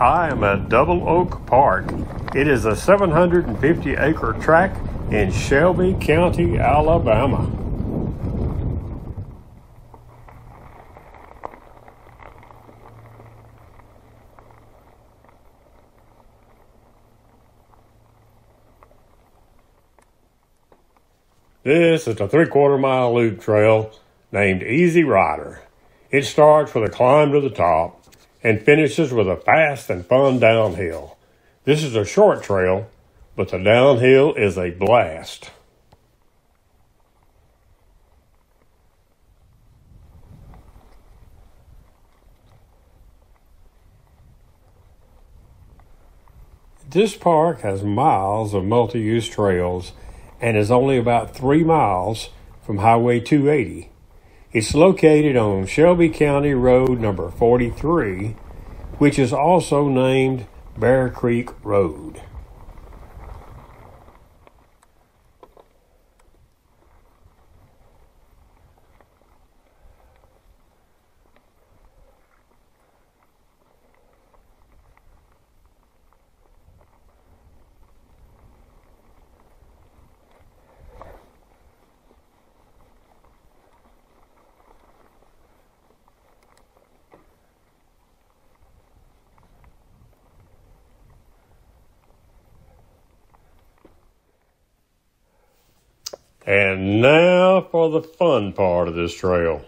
I am at Double Oak Park. It is a 750 acre tract in Shelby County, Alabama. This is the three quarter mile loop trail named Easy Rider. It starts with a climb to the top and finishes with a fast and fun downhill. This is a short trail, but the downhill is a blast. This park has miles of multi use trails and is only about three miles from Highway 280. It's located on Shelby County Road number 43, which is also named Bear Creek Road. And now for the fun part of this trail.